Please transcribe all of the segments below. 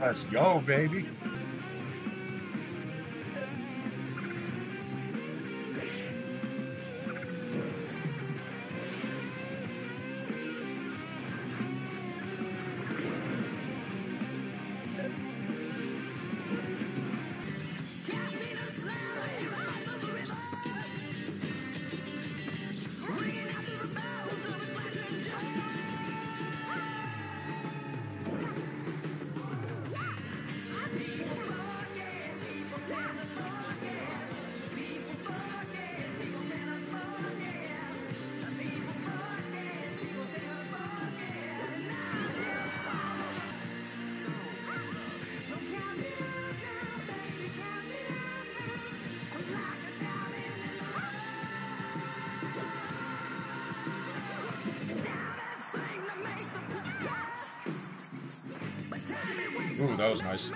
Let's go, baby. Ooh, that was nice.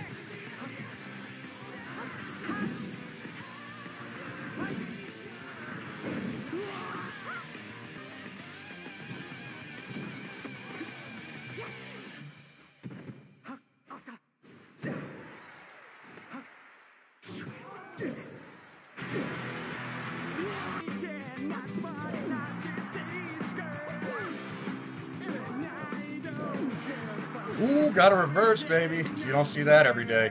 Ooh, got a reverse, baby. You don't see that every day.